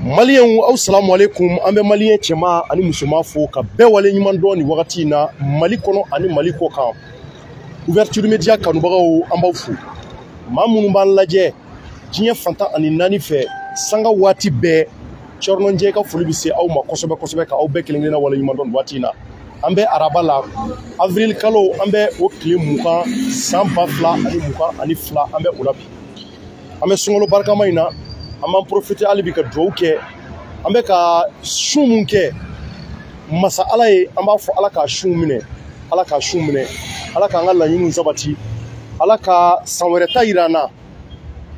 maliyɛnw aw salamu alaikum an bɛ maliyɛn cɛma ani musoman fo ka bɛɛ wale ɲuman dɔn nin wagati in na mali kɔnɔ ani mali kɔ kan ouverture media kanubagaw an b'aw fo maa minnu b'an lajɛ diɲɛ fantan ani naani fɛ sanga waati bɛɛ cɔrɔnɔnjɛ ka foli bɛ se aw ma kosɛbɛ kosɛbɛ ka aw bɛɛ kelen kelenna wale ɲuman dɔn nin waati in na. An bɛ araba la avril kalo an bɛ o tile mugan san ba fila ani mugan ani fila an bɛ o la bi an bɛ sunkalo barikama in na an b'an hali bi ka duwawu kɛ an bɛ ka sun mun kɛ masa ala ye an b'a fɔ ala k'a sun minɛ ala k'a sun minɛ ala k'an ka laɲiniw sabati ala ka san wɛrɛ ta yira an na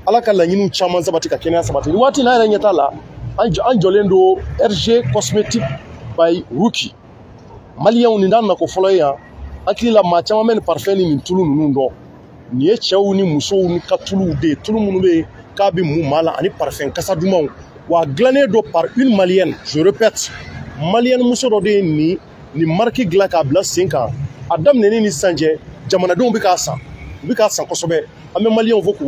ala ka laɲiniw caman sabati ka kɛnɛya sabati. Waati n'a yɛrɛ ɲɛ t'a la an jɔlen do rg cosmetic by ruki maliyɛnw nin t'an nako fɔlɔ ye yan hakili la maa caman bɛ nin parfɛn ni nin tulu ninnu dɔn nin ye cɛw ni musow ni ka tuluw de ye tulu minnu bɛ yen k'a bɛ mun maa ani dumanw wa a dilannen don par une malienne. Je répète malienne muso de ye nin nin ni sisan cɛ jamanadenw bɛ k'a san u bɛ k'a san kosɛbɛ an bɛ maliyɛnw fo k'u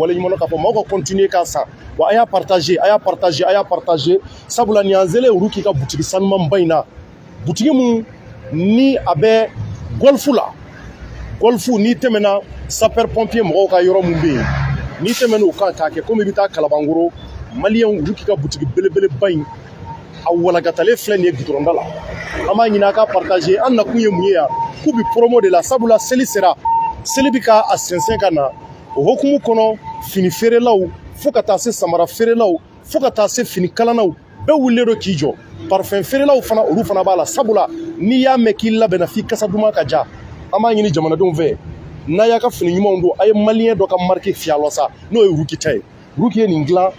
wa y'a partager a y'a partager a y'a partager sabula nin y'an selen olu k'i ka butigi sanumanba ni a bɛ gɔlifu la gɔlifu n'i tɛmɛna bɛ yen n'i tɛmɛn'o kan k'a kɛ komi i bɛ taa kalabankoro maliyɛnw olu k'i ka butigi belebeleba in a walakatalen filɛ nin ye gudɔrɔnda la. An b'a ɲini a ka partager an nakun ye mun ye yan k'u bi promo de la sabula seli sera. Seli bɛ ka a sɛnsɛn ka na. O hokumu kɔnɔ fini feerelaw fo ka taa se samara feerelaw fo ka taa se fini kalannaw bɛɛ wulilen don k'i jɔ. Parfɛn feerelaw fana olu fana b'a la. Sabula n'i y'a mɛn k'i labɛnna f'i kasa duman ka ja. An b'a ɲini jamanadenw fɛ n'a y'a ka fini ɲumanw don a ye maliyɛn dɔ ka mariki fiyalɔ sa n'o ye ruki ta ye ruki ye nin dilan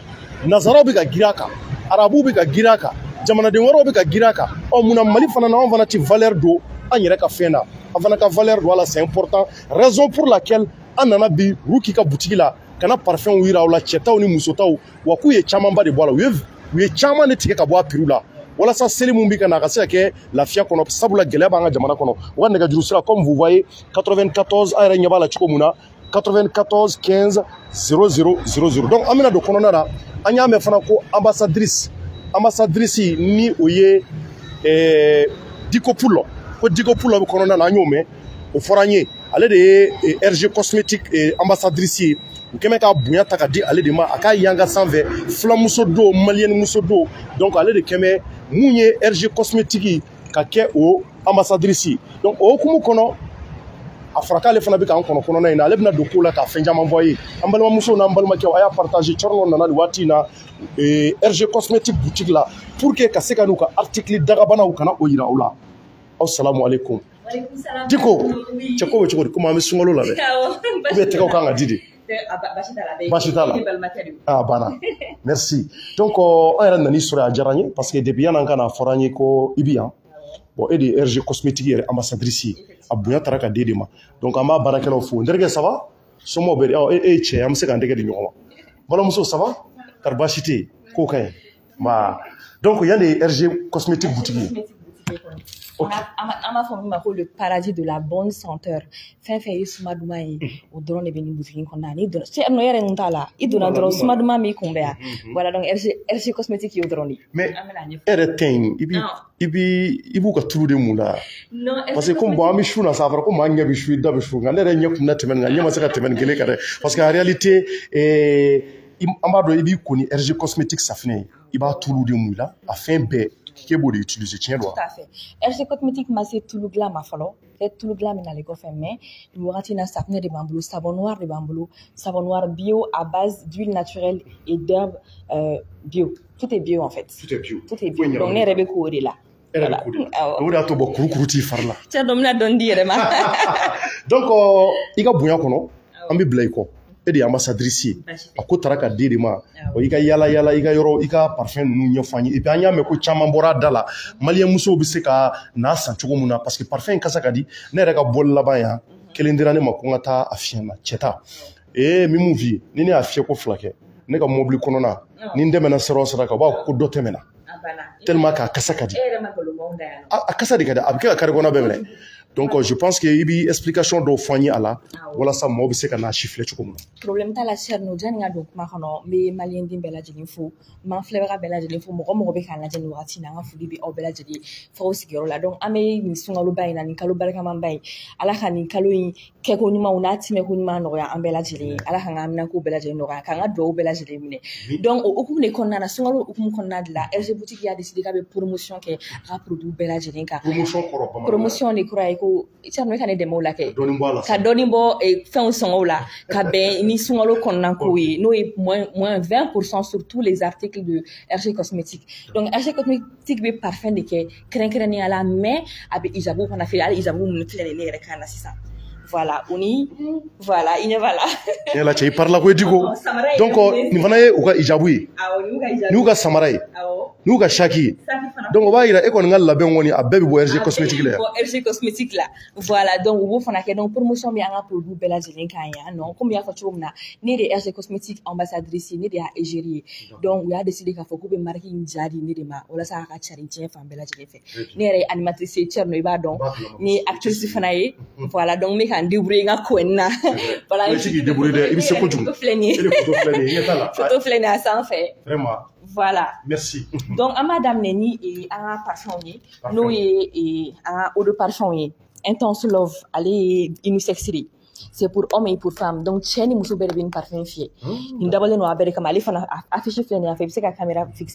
nazaraw bɛ ka girin a kan arabuw bɛ ka girin a kan jamanaden wɛrɛw bɛ ka girin a kan ɔ munna mali fana na anw fana ti valeur don an yɛrɛ ka fɛn na an fana ka valeur don a la c'est important. Raison pour laquelle an nana bi ruki ka butigi la ka na parfɛnw yira aw la cɛtaw ni musotaw wa k'u ye camanba de bɔ a la u ye u ye caman de tigɛ ka bɔ a piriw la walasa seli mun bi ka na a ka se ka kɛ lafiya kɔnɔ. Sabula gɛlɛya b'an ka jamana kɔnɔ. U ka nɛgɛjuru sira comme vous voyez 94 an yɛrɛ ɲɛ b'a la cogo mun na. 94 15 00 00 donc an bɛna don kɔnɔna na. An y'a mɛn fana ko ambassadrice ambassadrice ni o ye eh, diko pulo. Ko diko pulo bɛ kɔnɔna na an y'o mɛn. O fɔra an ye. Ale de ye eh, rg cosmétique eh, ambassadrice ye u kɛmɛ k'a bonya ta ka di ale de ma a k'a yanga sanfɛ filamuso don maliyɛni muso don donc ale de kɛmɛ mun ye rg cosmétique ka kɛ o ambassadrice ye donc o hukumu kɔnɔ a fɔra k'ale fana bɛ k'an kɔnɔ kɔnɔna in na ale bɛna don ko la ka fɛn caman fɔ a ye. An balimamusow n'an balimakɛw a y'a partage cɔrɔnɔ nana nin waati in na rg cosmétique boutique la pour que ka se ka n'u ka article dagabanaw kana o yira aw la. Aw salamu aleykum. Diko cɛ ko bɛ cogo di komi an bɛ sunkalo la dɛ. Ou bien tɛgɛw kan ka di de baasi t'a la a banna merci. Donc an yɛrɛ nan'i sɔrɔ a diyara n ye parce que depuis yan'an ka na a fɔra an ye ko i bi yan bon e de ye rg cosmétique yɛrɛ ambassadrice ye a bonya taara ka den de ma donc an b'a baarakɛlaw fo n terikɛ ça va? Somɔgɔw bɛ de e ye cɛ an bɛ se k'an tɛgɛ di ɲɔgɔn ma balimamuso ça va? Kari baasi tɛ yen k'o ka ɲi ma donc yan de ye rg cosmétique boutique. ye Okay. an b'a fɔ min ma ko le paradis de la bonne senteur. Fɛn fɛn ye suma duman ye o dɔrɔn de bɛ nin butigi kɔnɔna ni donna cɛ nɔ yɛrɛ n t'a la i donna dɔrɔn suma duman b'i kunbɛn yan voilà donc RC RC cosmétique y'o dɔrɔn de mais e yɛrɛ tɛ yen i bi i bi i b'u ka tulu de mun la parce que comme bon an bɛ su na sa a fɔra ko maa ɲɛ bɛ su i da bɛ su nka ne yɛrɛ ɲɛ kun na tɛmɛ nin kan ɲɛ ma se ka tɛmɛ nin kelen kan dɛ parce que en réalité an b'a dɔn i b'i ko ni RG cosmétique safinɛ ye i b'a tulu de mun i la a fɛn bɛɛ k'e b'o de utiliser tiɲɛ don wa. tout à fait RC cosmétique ma se tulu dilan ma fɔlɔ kɛ tulu dilan min nalen kɔfɛ mais nin wagati in na safunɛ de b'an bolo savon noir de b'an bolo savon noir bio à base d'huile naturelle et d'herbe euh, bio tout est bio en fait. tout est bio tout est bio donc ne yɛrɛ bɛ k'o de la. la o de y'a to bɔ kurukuru t'i fari la. cɛ dɔ bɛna dɔɔni di yɛrɛ ma. donc i ka bonya kɔnɔ an bɛ bila i kɔ. E de ye ambassadrice ye. A ko taara ka di de ma o i ka yala yala i ka yɔrɔ i ka parfɛn ninnu ɲɛfɔ an ye. Et puis an y'a mɛn ko caman bɔra a da la. Maliyɛn musow bɛ se ka n'a san cogo min na parce que parfɛn in kasa ka di. Ne yɛrɛ ka bɔli laban yan kelen dira ne ma ko n ka taa a fiyɛ na cɛ ta. Ee min mun f'i ye ni ne y'a fiyɛ ko fila kɛ ne ka mɔbili kɔnɔna ni n tɛmɛna sira o sira kan u b'a fɔ ko dɔ tɛmɛna. Tellement k'a kasa ka di. A kasa de ka di. A bɛ kɛ ka kari kɔnɔ bɛɛ minɛ donc euh, je pense que i bi explication dɔw fɔ an ye a la walasa maaw bɛ se ka n'a si filɛ cogo min na problème t'a la cher no jani ka don kuma kɔnɔ n bɛ maliyɛnden bɛɛ lajɛlen fo n b'an filɛbaga bɛɛ lajɛlen fo mɔgɔ mɔgɔ bɛ k'an lajɛ nin wagati in na an ka foli bɛ aw bɛɛ lajɛlen fo aw sigiyɔrɔ la donc an bɛ nin sunkaloba in na nin kalo barikamanba in ala ka nin kalo in kɛko ɲumanw n'a tɛmɛko ɲuman nɔgɔya an bɛɛ lajɛlen ye ala ka n ka haminako bɛɛ lajɛlen nɔgɔya k'an ka duwawu bɛɛ lajɛlen minɛ donc o hukumu de kɔnɔna na sunkalo hukumu kɔnɔna de la rg boutique y'a décidé k'a bɛ promotion kɛ a ka produit bɛɛ lajɛlen kan promotion kɔrɔ de kura ye ko cɛ e ka ne dɛmɛ o la kɛ a la ka dɔɔni bɔ fɛnw sɔngɔw la. Ka bɛn ni sunkalo kɔnɔna kow ye n'o ye moins moins 20 sur tous les articles de RG Cosmétique. Donc RG Cosmétique bɛ parfum de kɛ kɛrɛnkɛrɛnnenya la mais a bɛ fana feere hali hijabu minnu filɛ nin ye ne yɛrɛ kan na sisan voilà uni voilà i ɲɛ b'a la tiɲɛ la cɛ i parila koyi diko donc oh, nin fana ye u ka ijabu ye n'u ka samara ye n'u ka saki ye donc o b'a yira e kɔni ka labɛn kɔni a bɛɛ bɛ bɔ RG Ah, cosmétique la yan bon, RG cosmétique la voilà donc u b'o fana kɛ donc promotion bɛ an ka produit bɛɛ lajɛlen kan yan nɔ komi u y'a fɔ cogo min na ne de ye RG cosmétique ambassadrice ye ne de y'a égérie ye donc u y'a décidé k'a fɔ k'u bɛ marque in ja di ne de ma walasa a ka cari diɲɛ fan bɛɛ lajɛlen fɛ ne yɛrɛ ye animatrice ye Thierno i b'a dɔn B'a kalama. ni ye actrice fana ye voilà donc n bɛ ka n débrouiller n ka ko in na voilà i bɛ se k'i débrouiller dɛ i bɛ se kojugu photo filɛ nin de ye photo filɛ nin ye ɲɛ t'a la photo filɛ nin ye a sanfɛ vraiment voilà. Merci. Donc an b'a daminɛ ni an ka parfum ye Parfum. n'o ye an ka eau de parfum ye intense love. Ale ye unisexe de ye. c'est pour homme et pour femme donc cɛ ni muso bɛɛ de bɛ nin parfum fiyɛ nin dabɔlen don a bɛɛ de kama ale fana a- affiche filɛ nin ye a fɛ i bɛ se ka caméra fixe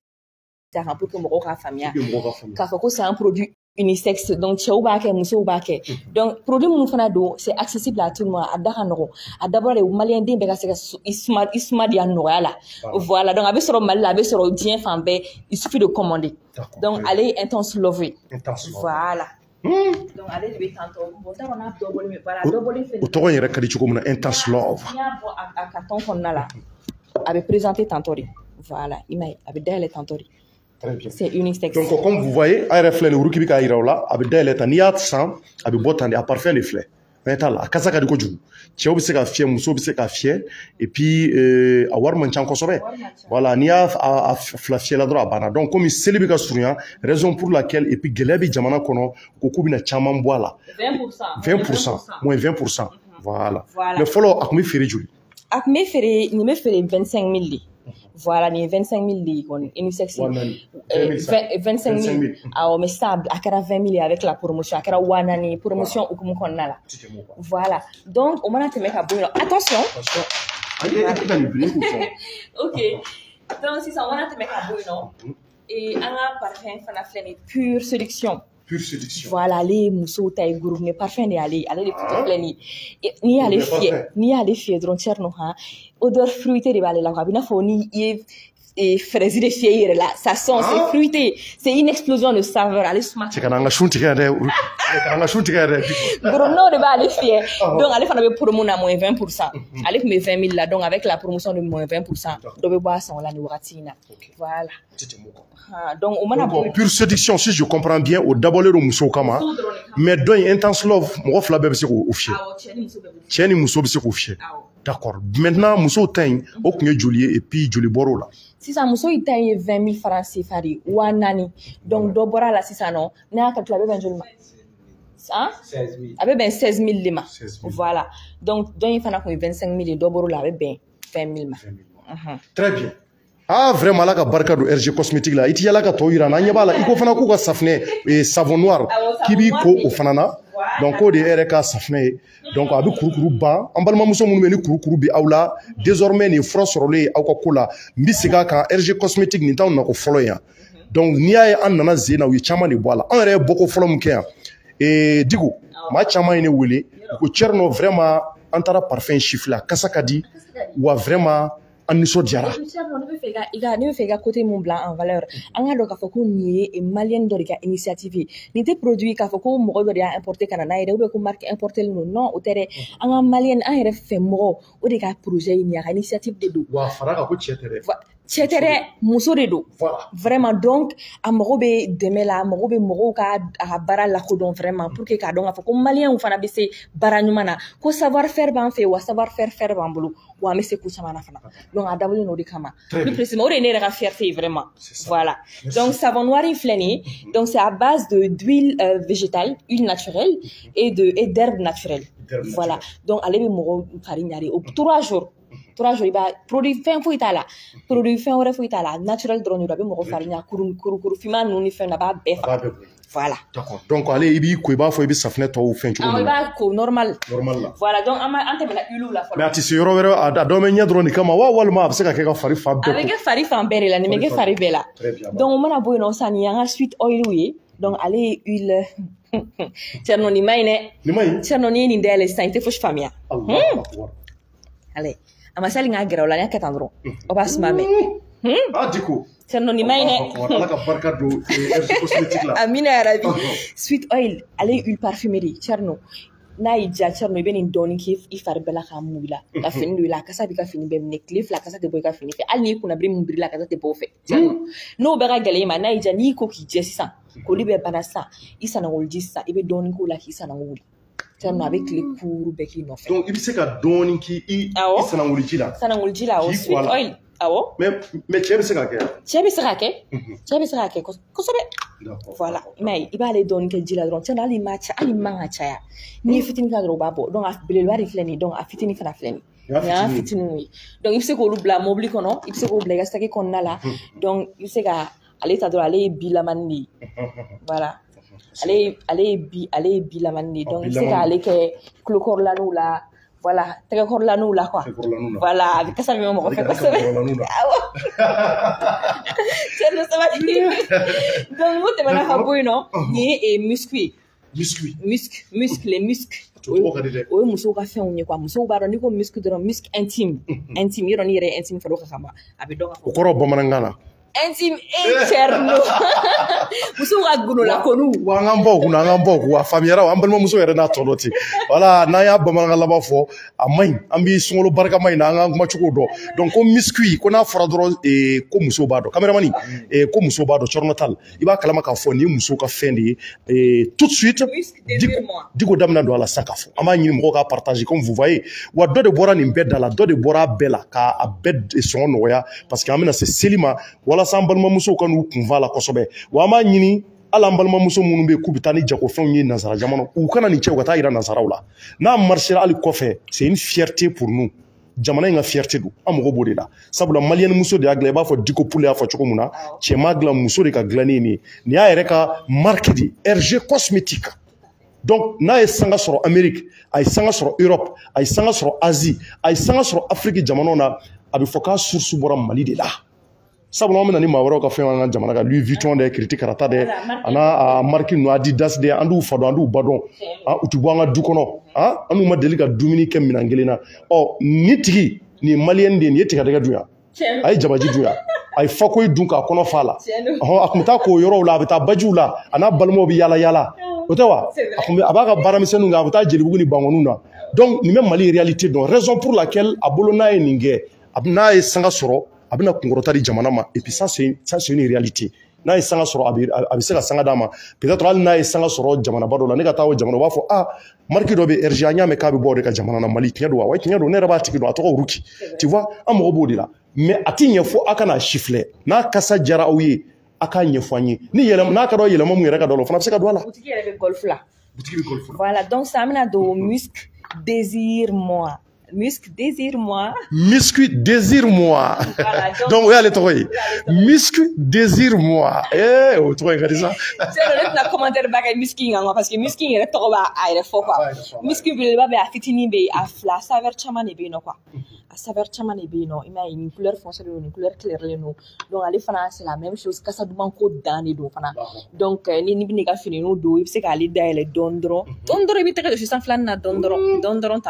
a kan pour que mɔgɔw k'a faamuya i bɛ mɔgɔw ka faamuya k'a fɔ ko c'est un produit unisexe. Donc cɛw b'a kɛ musow b'a kɛ. Donc produit minnu fana don c'est accessible à tout le monde a da ka nɔgɔn a dabɔra de maliyɛnden bɛɛ ka se ka su- i suma i suma di a nɔgɔya la. Voilà. Donc a bɛ sɔrɔ mali la a bɛ sɔrɔ diɲɛ fan bɛɛ. Il suffit de commander. Donc ale ye intense love love. voilà. Donc ale de bɛ tantɔ bon t'a dɔn n'a dɔ bɔlen bɛ voilà dɔ bɔlen filɛ o tɔgɔ in yɛrɛ ka di cogo min na intense love. N'i y'a bɔ a a carton kɔnɔna la a bɛ présenter tantɔ de voilà. I m'a ye a bɛ dayɛlɛ tantɔ de très bien. C'est unisexe donc comme vous voyez an yɛrɛ filɛ nin bɛ k'a yira o la a bɛ dayɛlɛ tan n'i y'a san a bɛ bɔ tan de a parfum de filɛ fɛn t'a la a kasa ka di kojugu cɛw bɛ se ka fiyɛ musow bɛ se ka fiyɛ et puis euh, a wari man ca kosɛbɛ voilà n'i y'a a, a fila fiyɛla dɔrɔn a banna. Donc komi seli bɛ ka surunya raison pour laquelle et puis gɛlɛya bɛ jamana kɔnɔ ko k'u bɛna caman bɔ a la. 20 20 moins 20 voilà. Voilà. mais fɔlɔ a tun bɛ feere joli? A tun bɛ feere nin bɛ feere 25 000 de voilà ye 25 000 de ye kɔni unisexe Wa naani. Eh, 25 25 000 000. awɔ mais sisan a kɛra 20 000 ye avec la promotion a kɛra wa naani promotion hukumu kɔnɔna la voilà. Donc o mana tɛmɛ ka bɔ yen nɔ attention. Ok. Donc sisan o mana tɛmɛ ka bɔ yen nɔ an ka parfum fana filɛ nin pure séduction pure séduction. Voilà ale ye musow ta ye groupe ne parfum de y'ale ye ale de kutu filɛ nin ye n'i y'ale fiyɛ n'i y'ale fiyɛ dɔrɔn Thierno han odeur fruitée de b'ale la a b'i n'a fɔ ni i ye eh, fraise de fiyɛ i yɛrɛ la ça sent c'est Ah. fruité. C'est une explosion de saveur ale suma cɛ kana an ka sun tigɛ yan dɛ kana an ka sun tigɛ yan dɛ Bruno de b'ale fiyɛ donc ale fana bɛ promo na moins 20 ale tun bɛ 20 000 la donc avec la promotion de moins 20 dɔ bɛ bɔ a sɔngɔ la nin wagati in na voilà Ah, donc o mana bɔ donc pure séduction si je comprends bien o dabɔlen don musow kama. mais dɔ in intense love mɔgɔ fila bɛɛ bɛ se k'o o fiyɛ awɔ cɛ ni muso bɛɛ bɛ cɛ ni muso bɛ se k'o fiyɛ awɔ d'accord. Maintenant musow ta in o tun ye joli ye et puis joli bɔr'o la sisan muso in ta ye 20 000 francs CFA de wa naani donc dɔ bɔra a la sisan nɔ n'a y'a calculé a bɛ bɛn joli ma han 16 000. a bɛ bɛn 16 000 de ma. 16 000. voilà. Donc dɔ in fana tun ye 25 000 de dɔ bɔr'o la a bɛ bɛn 20 000 ma. Mhm. très bien. Ah vraiment ala ka barika don RG cosmétique la i ti yala ka tɔw yira na an ɲɛ b'a la i ko fana k'u ka safinɛ savon noir. K'i b'i ko o fana na donc k'o de ye e yɛrɛ ka safinɛ ye donc a bɛ kurukuru ban an balimamuso minnu bɛ ni kurukuru bɛ aw la désormais nin fura sɔrɔlen aw ka ko la n bɛ segin a kan RG cosmétique nin t'anw nako fɔlɔ yan donc n'i y'a ye an nana zen na u ye caman de bɔ a la an yɛrɛ ye bɔko fɔlɔ min kɛ yan eh, digo maa caman ye ne wele u ko Thierno vraiment an taara parfum sifila a kasa ka di wa vraiment an nisɔndiyara ne bɛ fɛ i ka- mun bila valeur. An k'a dɔn k'a fɔ ko nin ye maliyɛn dɔ de ka initiative ye. Nin tɛ produit k'a fɔ ko mɔgɔ dɔ de y'a importé ka na n'a ye dɛ ou bien ko marque importé len don non o tɛ dɛ. An ka maliyɛn an yɛrɛ fɛ mɔgɔ o de ka projet ye nin ye a ka initiative de don. Wa fara kan ko cɛ tɛ dɛ. Va- cɛ tɛ dɛ muso de don. Vraiment donc a mago bɛ dɛmɛ la a mago bɛ mɔgɔw ka a ka baara lakodɔn vraiment pour que k'a dɔn k'a fɔ ko maliyɛnw fana bɛ se baara ɲuman na. Ko savoir faire b'an fɛ wa savoir faire faire b'an bolo wa an bɛ se ko caman na fana. Donc a dabɔlen no de kama. Plus précisément o de ye ne yɛrɛ ka fierté ye vraiment. Voilà. Donc savon noir in filɛ nin ye donc c'est à base de d'huile euh, végétale huile naturelle et de et d'herbe naturelle. Voilà. donc ale bɛ mɔgɔw fari ɲari o trois jours trois jours i b'a produit fɛn foyi t'a la. Produit fɛn wɛrɛ foyi t'a la. Naturel dɔrɔn de don a bɛ mɔgɔ fari ɲa kuru kuru finman ninnu ni fɛn a b'a bɛɛ faga. B'a voilà. D'accord. Donc ale i b'i ko i b'a fɔ i bɛ safinɛ tɔw fɛn cogo i min na. b'a ko normal. Normal la. voilà donc an ma an tɛmɛna huile la Mais fɔlɔ a tɛ se yɔrɔ wɛrɛ a a dɔ bɛ ɲɛ dɔrɔn de kama. Wa walima a bɛ se ka kɛ ka fari fan a bɛɛ bɛ ko. kɛ fari fan bɛɛ de la nin bɛ kɛ Fari bɛɛ la. donc o mana bɔ yen nɔ sisan nin y'an ka sweet oil ye. Donc ale ye huile cɛrino nin ma ɲi dɛ. Nin ma ɲi. cɛrino n'i ye nin dayɛlɛ sisan i tɛ fosi faamuya ale a ma sali n ka gɛrɛ o la n y'a kɛ tan dɔrɔn o b'a suma mɛ Diko. cɛrino nin ma ɲi Allahu dɛ akbar. Ala ka barika don RG cosmétique la. amina sweet oil ale ye huile parfumée de ye cɛrino n'a y'i diya cɛrino i bɛ nin dɔɔni k'i i fari bɛɛ la k'a mu i la ka fini don i la a kasa b'i ka fini bɛɛ minɛ tile fila kasa tɛ bɔ i ka fini fɛ hali n'i kunna bere min birila a kasa tɛ bɔ o fɛ cɛrino n'o bɛɛ ka gɛlɛn i ma n'a y'i diya n'i ko k'i jɛ sisan bana sisan i sanangoliji sisan i bɛ dɔɔni k'o la k'i sanango wuli cɛrino a bɛ tile kuuru bɛɛ k'i nɔfɛ Donc i bɛ se ka dɔɔni k'i i Awɔ. ji la. sanangoliji la o sweet oil. Awɔ mɛ mɛ cɛ bɛ se ka kɛ. cɛ bɛ se ka kɛ cɛ bɛ se ka kɛ kosɛbɛ voilà. I m'a ye i b'ale dɔɔni kɛ ji la dɔrɔn tiɲɛ na hali ma ca hali man ka caya n'i ye fitinin k'a dɔrɔn o b'a bɔ donc a belebeleba de filɛ nin ye donc a fitinin fana filɛ nin ye. y'a nin y'a fitinin. fitininw ye donc i bɛ se k'olu bila mobili kɔnɔ i bɛ se k'o bila i ka saki kɔnɔna la donc i bɛ se ka ale ta dɔrɔn ale ye bilamani de ye voilà ale ale bi ale ye bilamani de ye donc i bɛ se k'ale kɛ tulokɔrɔlaniw la voilà tɛgɛkɔrɔlaniw la quoi voilà a bɛ kasa min mɔgɔ fɛ ka kosɛbɛ awɔ cɛ dɔ sabali donc n'o tɛmɛna ka bɔ yen nɔ nin ye eh, musc ye Biscuit. musc musc les musc O ka ye musow ka fɛnw ye quoi. Musow b'a dɔn n'i ko musc dɔrɔn intime. Intime yɔrɔ n'i yɛrɛ ye intime fɔ o ka kama a bɛ dɔn ka fɔ O kɔrɔ bamanankan na. Intime et cɛrino musow ka golola konu. Wa an k'an baw kunna an k'an baw kun a faamuyara an balimamuso yɛrɛ n'a tɔ dɔ ten wala n'an y'a bamanankan laban fɔ a man ɲi an bɛ sunkalo barikama in na an k'an kumacogo dɔn donc ko miskui ko n'a fɔra dɔrɔn ee, ko muso b'a dɔn kameramani ko muso b'a dɔn cɔrɔnɔtal i b'a kalama k'a fɔ nin ye muso ka fɛn de ye tout de suite Diko damina don a la sisan k'a fɔ an b'a ɲini mɔgɔw k'a partager comme vous voyez wa dɔ de bɔra nin bɛɛ da la dɔ de bɔra a bɛɛ la k'a bɛɛ d- sɔngɔ nɔgɔya parce que an bɛna se seli ma walasa an balimamusow ka n'u kun fa la kosɛbɛ. Wa an b'a ɲini hali an balimamuso minnu bɛ yen k'u bɛ taa ni jagofɛnw ye nanzara jamana u kana nin cɛ u ka taa yira nanzaraw la. N'a marchera hali kɔfɛ c'est une fierté pour nous. Jamana in ka fierté don. An mago b'o de la. Sabula maliyɛni muso de y'a dilan i b'a fɔ diko pule y'a fɔ cogo min na. Cɛ m'a dilan muso de ka dilanni ye nin ye. Nin y'a yɛrɛ ka marque de ye. Rg cosmétique. Donc n'a ye sanga sɔrɔ amérique a ye sanga sɔrɔ europe a ye sanga sɔrɔ asie a ye sanga sɔrɔ afrique jamanaw na a bɛ fɔ k'a source bɔra mali de la sabula an bɛna ni maa wɛrɛw ka fɛn an ka jamana kan. Louis vuitton dɛ kiriti karata dɛ a n'a a marque ninnu adidas dɛ an t'u fa dɔn an t'u ba dɔn ah, u tɛ bɔ an ka du kɔnɔ. Ah, an n'u ma deli ka dumuni kɛ minɛn kelen na. Ɔ ni tigi nin ye maliyɛni de ye nin ye tigadɛgɛ dun yan. Cɛrino. a ye jabaji dun yan. A ye fakoyi dun k'a kɔnɔ fa la. Cɛrino. ɔhɔn a tun bɛ taa k'o yɔrɔw la a bɛ taa bajiw la. A n'a balimaw bɛ yaala yaala. O tɛ wa? C'est vrai. a tun bɛ a b'a ka baaramisɛnninw kɛ a bɛ taa jelibugu ni bangɔniw na. Donc nin bɛ mali réalité. Dɔn raison pour laquelle a bolo n'a ye nin kɛ a bɛ n'a ye sanga sɔrɔ a bɛna kunkɔrɔta di jamana ma et puis ça c'est ça c'est une réalité. N'a ye sanga sɔrɔ a bɛ a bɛ se ka sanga d'a ma. Peut-être hali n'a ye sanga sɔrɔ jamanaba dɔ la ne ka taa o jamana u b'a fɔ ah marque dɔ bɛ RG an y'a mɛn k'a bɛ bɔ o de ka jamana na Mali tiɲɛ don wa? Wa tiɲɛ don ne yɛrɛ b'a tigi dɔn a tɔgɔ Ruki. Tu vois an mago b'o de la. Mais a ti ɲɛ fo a kana siffler n'a kasa jara aw ye a k'a ɲɛfɔ an ye. Ni yɛlɛma n'a ka dɔn yɛlɛma mun yɛrɛ ka dɔn o fana bɛ se ka don a la. Butigi yɛrɛ bɛ golf la. Butigi bɛ golf la. Voilà donc ça an bɛna don musc désir moi musc désir moi. Miscu désire moi. Voilà, donc- donc o y'ale tɔgɔ ye. Miscu désire moi. Eh o tɔgɔ ye ka di sa. Cɛrino ne tɛna commentaire ba kɛ musc in kan quoi parce que musc in yɛrɛ tɔgɔ b'a a yɛrɛ fɔ A b'a quoi. Yɛrɛ fɔ, a b'a musc belebeleba bɛ yen a fitinin bɛ yen a fila a saveur de bɛ yen nɔ quoi. A saveur caman de bɛ yen nɔ i m'a ye nin couleur foncé de don nin couleur clairlen don donc ale fana c'est la même chose kasa duman ko dan de don fana. Donc euh, ni ni bɛ n'i ka finiw don i bɛ se k'ale dayɛlɛ dɔɔni dɔrɔn dɔɔni dɔrɔn i bɛ tɛgɛ don sisan filanin na dɔɔni dɔrɔn dɔɔni dɔrɔn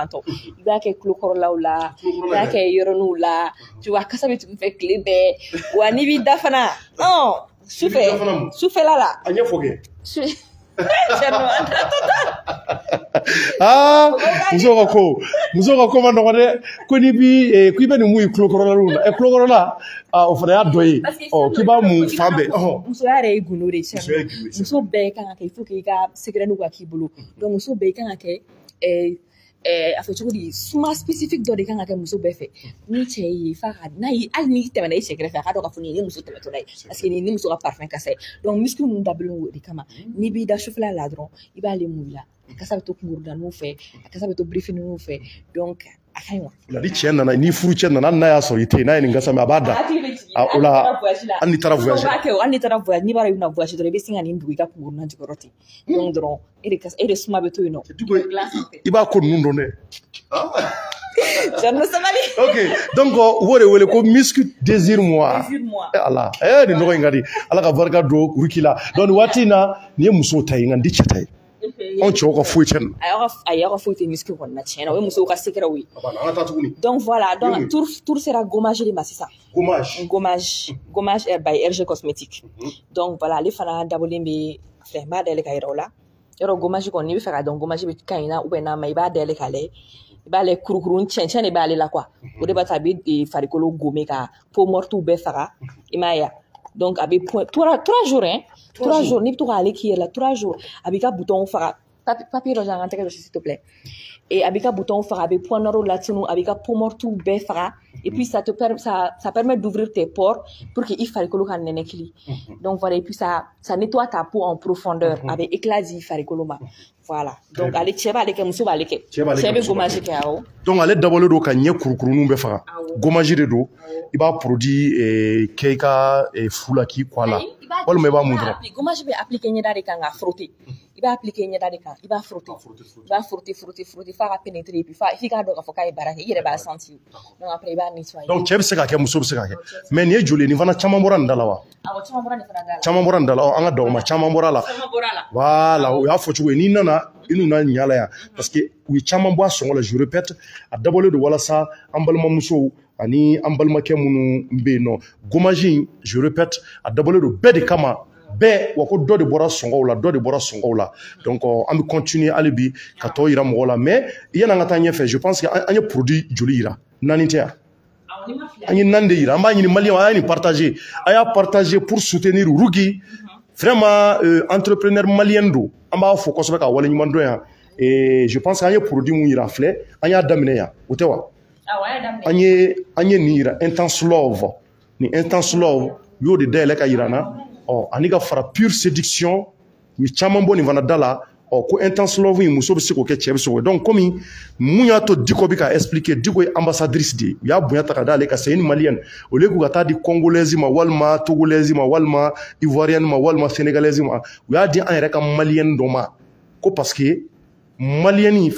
tulokɔrɔlaw la b'a kɛ yɔrɔninw la tu vois kasa bɛ i fɛ tile bɛɛ wa n'i b'i da fana sufɛ sufɛla la A ɲɛfɔ kɛ. ah muso ka ko muso ka ko ma nɔgɔ dɛ ko n'i bi eh, ko i bɛ nin mun ye tulokɔrɔlaw la ɛ tulokɔrɔla o fana y'a dɔ ye ɔ k'i b'a mun fan bɛɛ musoya yɛrɛ ye gundo de ye muso bɛɛ kan ka kɛ il faut que i ka secret ka k'i bolo donc muso bɛɛ i kan ka kɛ a fɔ cogo di? Suma specifique dɔ de kan ka kɛ muso bɛɛ fɛ. Ni cɛ ye f'a ka n'a ye hali n'i tɛmɛna i cɛ kɛrɛfɛ a ka dɔn k'a fɔ nin ye ne muso tɛmɛtɔla ye. Parce que nin ye ne muso ka parfum kasa ye. Donc muscle ninnu dabɔlen don o de kama. N'i b'i da sufɛla la dɔrɔn i b'ale mun i la a kasa bɛ to kunkurudaninw fɛ a kasa bɛ to birifiniw fɛ. Donc a ka ɲi wa. o la ni cɛ nana ni furu cɛ nana hali n'a y'a sɔrɔ i tɛ yen n'a ye nin kasa mɛn a b'a da o la, hali n'i taara voyage la. hali n'i taara voyage n'i b'a dɔn i bɛna voyage dɔrɔn i bɛ sin ka nin dugu i ka kunkurunna jukɔrɔ ten donc dɔrɔn e de e de suma bɛ to yen nɔ i b'a ko ninnu dɔn dɛ Janno sabali ok donc u b'o de wele ko muscle désir moi. Eh, ala eh nin nɔgɔ in ka di ala ka barika don kuruki la. Donc nin waati in na nin ye musow ta ye nka nin tɛ cɛ ta ye anw cɛw ka foyi na a y'aw ka foyi tɛ miski kɔni na tiɲɛ na o ye musow ka secret ye donc voilà donc tour tour sera gommage de ma sisan gommage gommage gommage eh, by RG cosmétique donc voilà ale fana dabɔlen bɛ filɛ n b'a dayɛlɛ ka yira o la. Yɔrɔ gommage kɔni n'i bɛ fɛ ka dɔn gommage bɛ ka ɲi na ubiyɛn n'a ma i b'a dayɛlɛ k'a lajɛ i b'a lajɛ kurukuru cɛncɛn de b'ale la quoi o de b'a to a bɛ eh, farikolo gome ka. Peau morte bɛɛ faga i m'a ye wa donc a bɛ point trois trois jours hein trois jours. n'i bɛ to k'ale k'i yɛrɛ la trois jours. A b'i ka butɔnw faga papi papier dɔ diyan an tɛgɛ dɔ s'il te plaît et a b'i ka butɔnw faga a bɛ point a b'i ka peau morte bɛɛ faga et puis ça te permet ça ça permet d'ouvrir tes pores pour que i farikolo ka nɛnɛkili donc voilà. Et puis ça ça nettoie ta peau en profondeur a bɛ éclat di i farikolo ma. Voilà. Donc ale cɛ b'ale kɛ muso b'ale kɛ Cɛ b'ale kɛ, cɛ bɛ gommage kɛ awɔ donc ale dabɔlen don ka ɲɛ kurukuruninw bɛɛ faga Awɔ. gommage de don i b'a produit kɛ i ka fu la k'i kɔ a la Ayi, i b'a- walima i b'a mun i b'a dɔrɔn appli- gommage bɛ appliquer. Ɲɛda de kan k'a frotter. I b'a appliquer ɲɛda de kan i b'a frotter. I b'a frotter frotter frotter f'a ka pénétrer et puis f'a f'i k'a dɔn k'a fɔ k'a ye baara kɛ i yɛrɛ b'a sentir donc après i b'a nettoyer. Donc cɛ bɛ se k'a kɛ muso bɛ se k'a kɛ mais nin ye joli ye nin fana caman bɔra nin da la wa? Awɔ caman bɔra nin fana da la caman bɔra nin da la ɔ, an ka dɔgɔma caman bɔra la caman bɔra la voilà o y'a fɔ cogo ye n'i nana i nana ɲa la yan parce que u ye caman bɔ a sɔngɔ la je répète a dabɔlen don walasa an balimamusow ani an balimakɛ minnu bɛ yen nɔ gommage in je répète a dabɔlen don bɛɛ de kama bɛɛ wa ko dɔ de bɔra sɔngɔw la dɔ de bɔra sɔngɔw la. Donc ɔ, an bɛ continuer hali bi ka tɔ yira mɔgɔw la. Mais yan'an ka taa ɲɛfɛ je pense que an an ye produit joli yira. Naani tɛ yan? An ye naani de yira. An b'a ɲini maliyɛnw a y'a nin partager. A y'a partager pour soutenir Rugi. Vraiment euh, entrepreneur malien don an b'a fɔ kosɛbɛ ka waleɲuman dɔn yan. Et je pense que an ye produit mun yira filɛ an y'a daminɛ yan. O tɛ wa? Awɔ a y'a daminɛ. An ye an ye nin yira intense love. Intense love u y'o de dayɛlɛ ka yira na ɔ ani fara pure séduction u ye caman bɔ nin fana da la ɔ ko intense love in muso bɛ se k'o donc komi mun to diko bɛ ka expliquer diko ambassadrice de y'a bonya ta ka d'ale ka c'est une malienne. Au lieu di congolaise ma walima togolaise ma walima ivoirienne ma walima sénégalaise ma u y'a di an yɛrɛ ka malienne ma. Ko parce que malienne il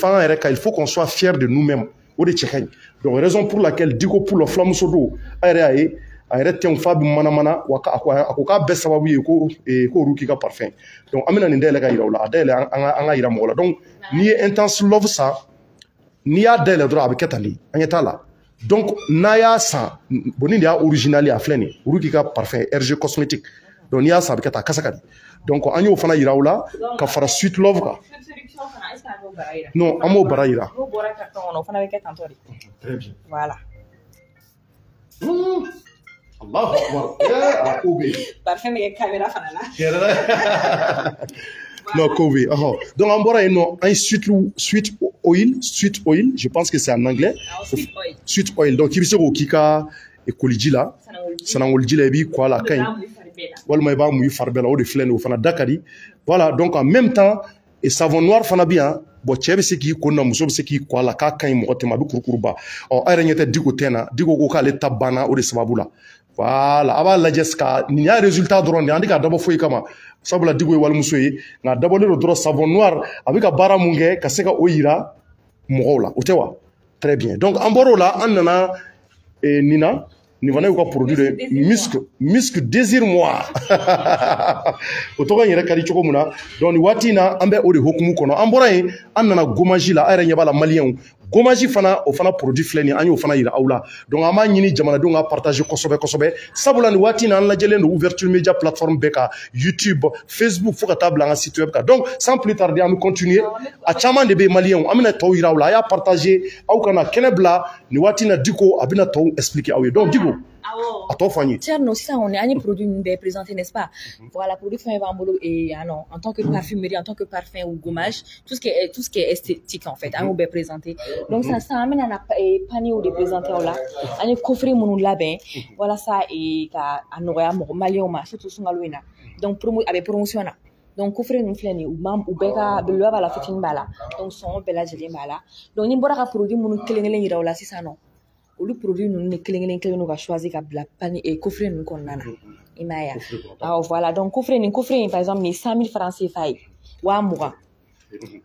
faut qu'on soit fier de nous-mêmes o de cɛ donc raison pour laquelle diko pour la fulamuso don a yɛrɛ y'a ye a yɛrɛ fa bɛ manamana wa a ko k'a bɛɛ sababu ye ko ko olu k'i ka parfum donc an bɛna nin dayɛlɛ ka yira u la a dayɛlɛ an an ka an ka yira mɔgɔ la. Donc n'i ye intense love san n'i y'a dayɛlɛ dɔrɔn a bɛ kɛ tan de an ɲɛ t'a la. Donc n'a y'a san bon nin de y'a original ye a filɛ nin ye olu k'i ka parfum RG cosmétique. Donc n'i y'a san a bɛ kɛ tan a kasa ka di. Donc an y'o fana yira u la ka fara sweet love kan. Non an b'o bara yira. N'o bɔra carton kɔnɔ o fana bɛ kɛ tantɔ de. Très bien. Voilà Allahu akbar Eh, a ko bɛ yen parfum bɛ kɛ caméra fana la non Kobe. Uh-huh. Donc en bora non, un sweet sweet oil, sweet oil, je pense que c'est en anglais. awɔ sweet oil Sweet oil. Donc il be se ko kika e koliji la, sanangoliji la i bi ko ala kaɲi. b'a mun fari bɛɛ la Walima i b'a mu i fari bɛɛ la o de filɛ nin o fana da ka di. Voilà, donc en même temps et savon noir fana bi yan. Bon cɛ bɛ se k'i ko na muso bɛ se k'i ko a la k'a ka ɲi mɔgɔ tɛ ma a bɛ kurukuru ba. Ɔ a yɛrɛ ɲɛ tɛ Diko tɛ na. Diko ko k'ale ta banna o de sababu la. Voilà, a b'a lajɛ ka nin y'a résultat dɔrɔn de an tɛ k'a dabɔ foyi kama. Sabula Diko ye walimuso ye, nka dabɔlen don dɔrɔn savon noir a bɛ ka baara mun kɛ ka se ka o yira mɔgɔw la, o tɛ wa? Très bien. Donc an bɔr'o la, an nana nin na nin fana y'u ka produit de musc musc désir moi. O tɔgɔ in yɛrɛ ka di cogo min na donc nin waati in na an bɛ o de hokumu kɔnɔ an bɔra yen an nana gomaji la a yɛrɛ ɲɛ b'a la maliyɛnw gomaji fana o fana produit filɛ nin an y'o fana yira aw la donc an b'a ɲini jamanadenw ka partage kosɛbɛ kosɛbɛ sabula nin waati in na an lajɛlen don ouverture media plateforme bɛɛ kan youtube facebook fo ka taa bila an ka site web kan donc sans plus tarder an bɛ continuer a caman de bɛ maliyɛnw an bɛna tɔw yira aw la a y'a partager aw kana kɛnɛ bila nin waati in na diko a bɛna tɔw expliquer aw ye donc diko Awɔ. a tɔ fɔ an ye Tcherno, sisan on est un produit nous est présenté, n'est-ce pas? Voilà, produit fin en bolo et ah en tant que parfumerie, en tant que parfum ou gommage, tout ce qui est tout ce qui est esthétique en fait, on est présenté. Donc ça, ça amène à panier ou de présenter là, on est coffret mon labin, voilà ça et ka anoya mo malien ma surtout sungaluina. Donc promo avec promotion na. donc kofre ninnu filɛ nin ye u ma u bɛɛ ka belebeleba b'a la fitinin b'a la donc sɔngɔ bɛɛ lajɛlen b'a la donc ni n bɔra ka produit minnu kelen kelen yira o la sisan nɔ olu produit ninnu de kelen kelen kelen ka choisir ka bila pani e kofre ninnu kɔnɔna na. I m'a ye a? Awɔ voilà. Donc kofre nin kofre in par exemple nin cent mille francs CFA ye waa mugan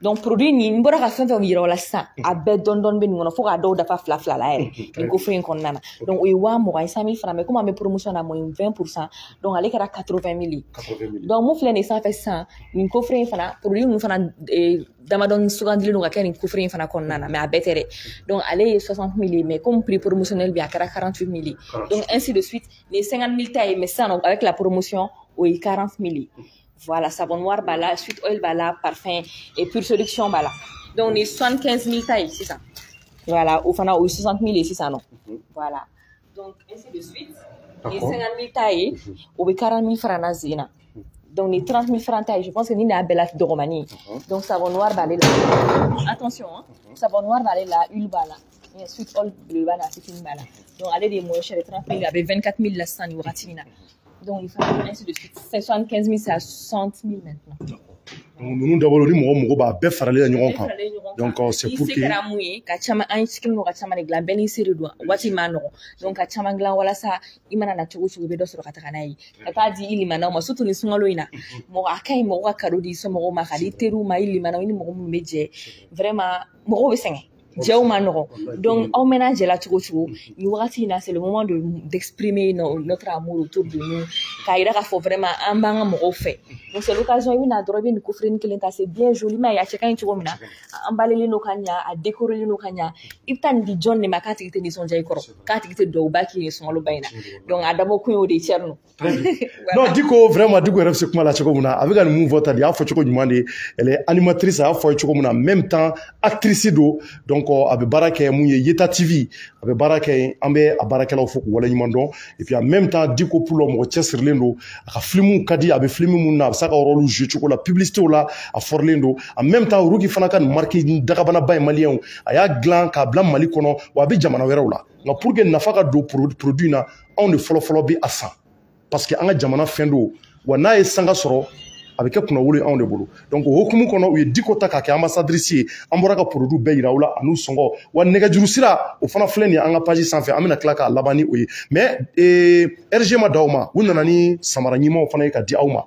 donc produit nin n bɔra ka fɛn fɛn yira o la sisan a bɛɛ dɔɔni dɔɔni bɛ nin kɔnɔ fo k'a dɔw dafa fila fila la yɛrɛ. Nin kofre in kɔnɔna na. Donc o ye waa mugan ye cent mille francs mais comme an bɛ promotion na moins vingt pour cent donc ale kɛra quatre vingt mille ye. donc mun filɛ nin sanfɛ sisan nin kofre in fana produit ninnu fana damadɔni sugandilen don ka kɛ nin kofre in fana kɔnɔna na mais a bɛɛ tɛ dɛ. Donc ale ye soixante mille ye mais comme prix promotionnel a kɛra quarante huit mille ye. donc ainsi de suite nin cinquante mille ta ye mais sisan nɔ avec la promotion o ye quarante mille ye voilà savon noir b'a la suite oil b'a la parfum et pure séduction b'a la donc nin soixante quinze mille ta ye sisan voilà o fana o ye soixante mille ye sisan nɔ voilà. Donc ainsi de suite. Nin D'accord. cinquante mille ta ye o bɛ quarante mille francs na zen na donc nin 30 000 francs ta ye je pense que nin de y'a bɛɛ la dɔgɔmani ye donc savon noir b'ale la attention hein. Savon noir b'ale la huile b'a la et ensuite oil belebeleba n'a fitinin b'a la donc ale de ye moins cher 30 000 a bɛ 24 000 la sisan nin wagati min na donc ainsi de suite c'est 75 000 c'est à 60 000 maintenant. Donc, ninnu dabɔlen ni mɔgɔ mago b'a bɛɛ faralen ɲɔgɔn kan donc euh, c'est pour que kɛra mun ye ka caman an sigilen don ka caman de dilan bɛɛ n'i se de don waati ma nɔgɔ donc ka caman dilan walasa i mana na cogo cogo i bɛ dɔ sɔrɔ ka taga n'a ye ka taa di i limanaw ma surtout ni sunkalo in na mɔgɔ a ka ɲi mɔgɔ ka kado di i somɔgɔw ma ka di i teriw ma i limanaw i ni mɔgɔ minnu bɛ jɛ vraiment mɔgɔw bɛ sɛgɛn jɛw ma nɔgɔ. Donc aw mɛna jɛla cogo cogo nin wagati in na c'est le moment de d'exprimer no- notre amour autour de nous k'a yira k'a fɔ vraiment an b'an ka mɔgɔw fɛ. Donc c'est l'occasion i bɛ na dɔrɔn i bɛ nin kofreni kelen ta c'est bien joli mais a cɛ ka ɲi cogo min na. A emballelen don ka ɲa a décorelen don ka ɲa. I bɛ taa nin di jɔn de ma k'a tigi tɛ nisɔndiya i kɔrɔ. K'a tigi tɛ duwawuba k'i ye sunkaloba in na. Donc a dabɔ kun de ye non diko vraiment diko yɛrɛ bɛ se kuma la cogo min na. A bɛ ka nin mun fɔ ta de y'a fɔ cogo ɲuman de. Ye elle est animatrice a y'a fɔ a ye cogo min na. En même temps actrice don donc euh, a bɛ baara kɛ mun ye yeta tv a bɛ baara kɛ an bɛ a baarakɛlaw fo k'u waleɲuman dɔn. Et puis en même temps diko pour mɔgɔ cɛsirilen don. A ka filimuw ka di a bɛ filimi mun na. A bɛ se ka rôle jouer cogo la. Publicité la a fɔrilen don. En même temps ruki fana ka nin marque dagabanaba ye maliyɛnw a y'a dilan k'a bila mali kɔnɔ wa a bɛ jamana wɛrɛw la. Nka pour que nafa ka don pro- produit na anw de fɔlɔfɔlɔ bɛ a san. Parce que an ka jamana fɛn don wa n'a ye sanga sɔrɔ a bɛ kɛ kunnawolo ye anw de bolo donc o hukumu kɔnɔ u ye diko ta k'a kɛ ambassadrice ye an bɔra ka produit bɛɛ yira u la an'u sɔngɔ wa nɛgɛjuru sira o fana filɛ nin ye an ka page sanfɛ an bɛna tila k'a laban ni o ye mais eh, rg ma da aw ma u nana ni samara ɲumanw fana ye ka di aw ma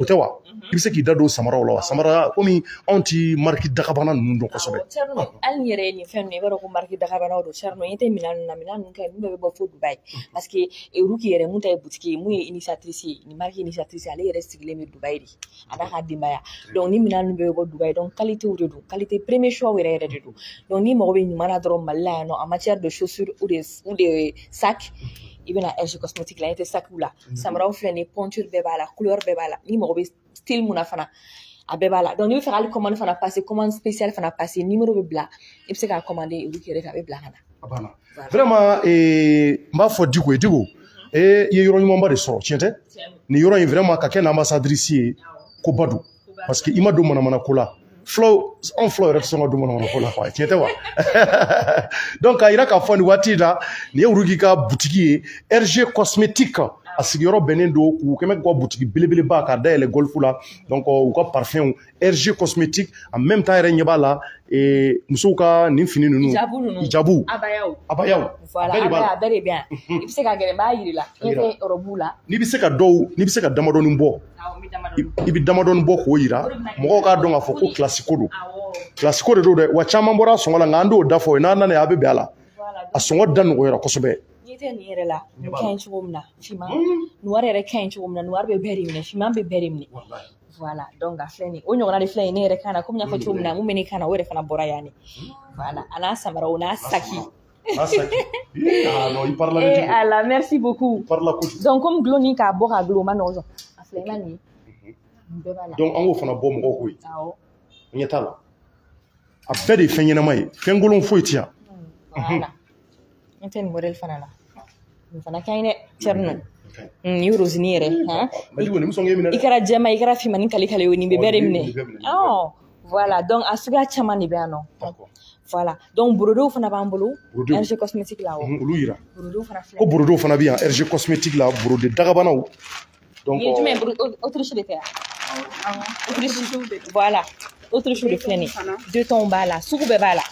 o tɛ wa i bɛ se k'i da don samaraw la wa? Samara komi anw ti mariki dagabana ninnu dɔn kosɛbɛ. Hali ni yɛrɛ ye nin fɛn ye i b'a dɔn ko mariki dagabanaw don. Cerno i tɛ minɛn ninnu na minɛn ninnu ka ɲi bɛɛ bɛ bɔ fo Dubaï parce que Ruki yɛrɛ mun ta ye butiki ye mun ye initiatrice ye nin mariki initiatrice ale yɛrɛ sigilen bɛ Dubaï de. A n'a ka denbaya. Donc ni minɛn ninnu bɛɛ bɛ bɔ Dubaï donc qualité de don. Qualité premier choix yɛrɛ yɛrɛ de don. Donc ni mɔgɔ bɛ ɲuman na dɔrɔn Mali la yan nɔ en matière de de ou de sac i bɛna cosmétique la i tɛ sakiw la. Samaraw filɛ nin ye pointure bɛɛ b'a la couleur bɛɛ b'a la. Ni mago bɛ style mun na fana a bɛɛ b'a la. Donc n'i bɛ fɛ hali commande fana passer commande spéciale fana passer numéro bɛ bila i bɛ se k'a commander olu a bɛ bila ka na. A banna. Vraiment n b'a fɔ diko ye diko eh, i ye yɔrɔ ɲumanba de sɔrɔ tiɲɛ tɛ? Nin yɔrɔ in vraiment ka kɛ ambassadrice ye don parce que i ma don manamana ko la fulaw anw wa. Donc rg cosmétique a sigiyɔrɔ bɛnnen don k'u kɛmɛ k'u ka butigi belebeleba k'a dayɛlɛ golfu la. Donc u ka parfɛnw rg cosmétique en même temps yɛrɛ ɲɛ b'a la musow ka nin fini ninnu. Hijabu abayaw. Abayaw. Bɛɛ de bɛ yan i bɛ se ka gɛrɛ n b'a yiri la. Yira. tɛ ɔrɔbu la. N'i bɛ se ka dɔw n'i bɛ se ka damadɔnin bɔ. I bɛ damadɔnin bɔ k'o yira. Mɔgɔw k'a dɔn k'a fɔ ko kilasi ko don. Awɔ. Kilasi ko de don dɛ. Wa caman bɔra a sɔngɔ la nka an t'o da fɔ o ye. N'a nana ye a bɛ bɛn a la. A sɔngɔ da nɔgɔyara kosɛbɛ i tɛ nin yɛrɛ la n ka ɲi cogo min na finman nuwari yɛrɛ ka ɲi cogo min na nuwari bɛ bɛɛ de minɛ finman bɛ bɛɛ de minɛ voilà donc a filɛ nin o ɲɔgɔnna de filɛ nin ne yɛrɛ kan na komi n y'a fɔ cogo min na mun bɛ ne kan na o yɛrɛ fana bɔra yan ne voilà a n'a samaraw n'a saki a Eh, ah il parle eh merci beaucoup donc comme gulo ni k'a bɔ k'a gulo o ma nɔgɔn sɔn a filɛ i la nin nin bɛɛ b'a la donc an k'o fana bɔ mɔgɔw ko ye awɔ ɲɛ t'a la a bɛɛ de ye fɛn ɲɛnama ye fɛn kolon foyi tɛ yan voilà. N tɛ nin modèle fana la fana ka ɲi dɛ cɛrino nin ye rosini yɛrɛ han mali kɔni musɔn ye minɛ i kɛra jɛma i kɛra finmani kale kale o nin bɛ bɛɛ de nin minɛ bɛ bɛɛ minɛ, nin bɛ ɔ voilà. Donc a suguya caman de bɛ yan nɔ D'accord. voilà donc borodew fana b'an bolo rg cosmétique la olu yira fana filɛ ko borodew fana bɛ yan rg cosmétique la borode dagabanaw donc ye jumɛn autriche de tɛ yan autriche voilà autriche de filɛ nin deux tons b'a la sugu bɛɛ b'a la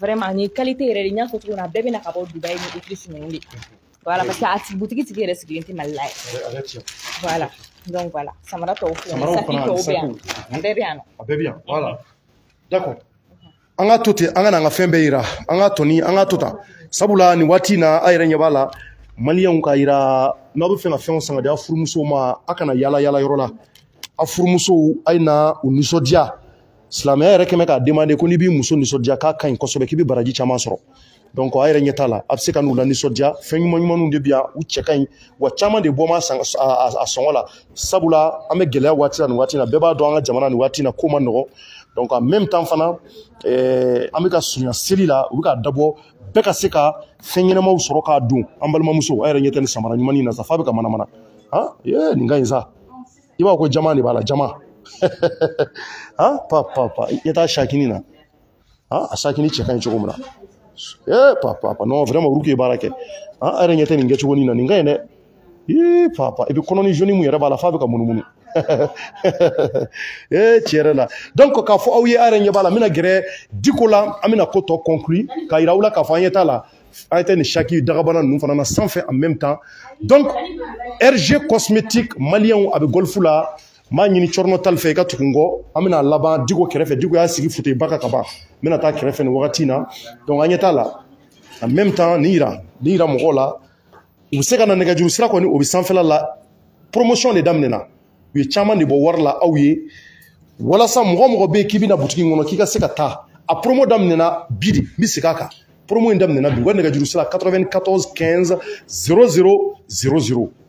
vraiment nin qualité yɛrɛ de n y'a fɔ cogo min na a bɛɛ bɛ na ka bɔ dubayi ni autriche ninnu de voilà parce que a tigi butigi tigi yɛrɛ sigilen tɛ mali la ye voilà. Donc voilà. Samara tɔw filɛ fana, tɔw bɛ yan a bɛɛ bɛ yan nɔ a bɛɛ bɛ yan voilà d'accord an ka to ten an ka na an ka fɛn bɛɛ yira an ka tɔni an ka to tan sabula nin waati in na a yɛrɛ ɲɛ b'a la maliyɛnw ka yira n'aw bɛ fɛ ka fɛnw san ka di a furumusow ma a kana yala yala yɔrɔ la. A furumusow a ye na u nisɔndiya silamɛya yɛrɛ kɛmɛ k'a demande ko n'i b'i muso nisɔndiya k'a ka ɲi kosɛbɛ k'i bɛ baraji caman sɔrɔ donc a yɛrɛ ɲɛ la a bɛ se ka n'u la nisɔndiya fɛn ɲuman ɲumanw de bɛ u cɛ ka ɲi wa caman de bɔ a, sɔngɔ la sabula an bɛ gɛlɛya waati la nin waati na bɛɛ b'a dɔn an ka jamana nin waati na ko ma nɔgɔ donc en même temps fana eh, an bɛ ka surunya seli la u bɛ k'a dabɔ bɛɛ ka se ka fɛn ɲɛnamaw sɔrɔ k'a don an balimamuso a yɛrɛ ɲɛ tɛ samara ɲuman in na sa f'a bɛ ka manamana han ye nin ka ɲi sa i b'a ko jama de b'a la jama. Pa pa pa i ɲɛ t'a sakini na. A sakini cɛ ka ɲi cogo min na eh pa pa pa non vraiment olu k'e baara kɛ han a yɛrɛ ɲɛ tɛ nin kɛcogo nin na nin ka ɲi dɛ ii pa pa et puis kɔnɔ ni jaune mun yɛrɛ b'a la f'a bɛ eh yɛrɛ la donc k'a fɔ aw ye a yɛrɛ ɲɛ b'a la n bɛna gɛrɛ diko la an bɛna ko tɔ conclure k'a yira aw la an ɲɛ an ɲɛ en même temps. Donc rg cosmétique maliyɛnw a bɛ golfu la b'a ɲini cɔrɔnɔ tali fɛ i ka tugun kɔ. An bɛna laban diko kɛrɛfɛ. Diko y'a sigi fute ba kan ka ban. N bɛna taa kɛrɛfɛ nin wagati na. Donc an ɲɛ t'a la. En même temps nin yira nin yira mɔgɔw la u bɛ se ka na nɛgɛjuru sira kɔni o bɛ sanfɛla la. Promotion de daminɛna u ye caman de bɔ wari la aw ye. Walasa mɔgɔ mɔgɔ bɛ yen k'i bɛna butigi kɔnɔ k'i ka se ka taa. A promo daminɛna bi de n bɛ segin kan. Promo in daminɛna bi. U ka nɛgɛjuru sira 94 15 00 00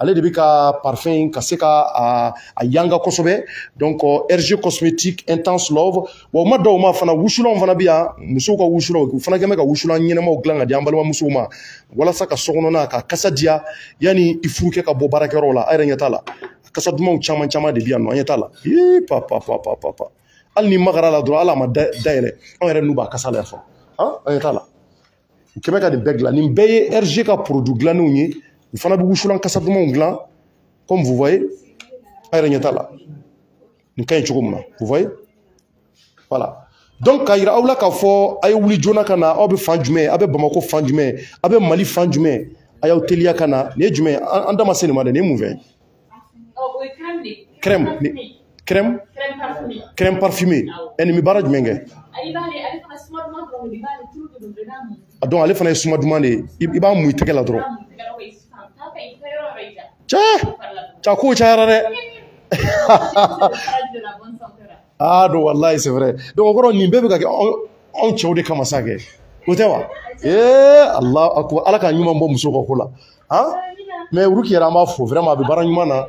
ale de bɛ ka parfum in ka se ka a, a yanga kosɛbɛ. Donc euh, rg cosmétique intense love. Wa u ma dɔw ma fana wusulanw fana bɛ yan. Musow ka wusulanw u fana kɛn bɛ ka wusulan ɲɛnamaw dilan ka di an balimamusow ma. Walasa ka sokɔnɔna ka kasa diya. Yanni i furukɛ ka bɔ baarakɛyɔrɔ la a yɛrɛ ɲɛ t'a la. Kasa dumanw caman caman de bɛ yan nɔ an ɲɛ t'a la. Ii pa pa pa pa pa pa. Hali ni magara la dɔrɔn ala ma da dayɛlɛ anw yɛrɛ n'u b'a kasa la yan fɔlɔ. An ɲɛ t'a la. U kɛmɛ ka nin bɛɛ dilan nin bɛɛ ye rg ka produit dilannenw ye u fana bɛ wusulan kasa dumanw dilan comme vous voyez a yɛrɛ ɲɛ t'a la nin ka ɲi cogo min na vous voyez voilà donc k'a yira aw la k'a fɔ a ye wuli joona ka na aw bɛ fan fan jumɛn a y'aw teliya ka na nin ye jumɛn ye an da ma se nin ma dɛ nin ye mun fɛn ye crème crème crème parfumée ɛ nin bɛ baara jumɛn kɛ a dɔn ale fana ye suma duman de i b'a mun i tɛgɛ la dɔrɔn santé la ah do wallahi c'est vrai donc o kɔrɔ nin bɛɛ bɛ ka kɛ anw anw cɛw de kama sa kɛ o tɛ wa alaka nyuma akbar ala ka ɲuman bɔ muso ka ko la han mais olu kɛra an b'a fo vraiment a bɛ baara ɲuman na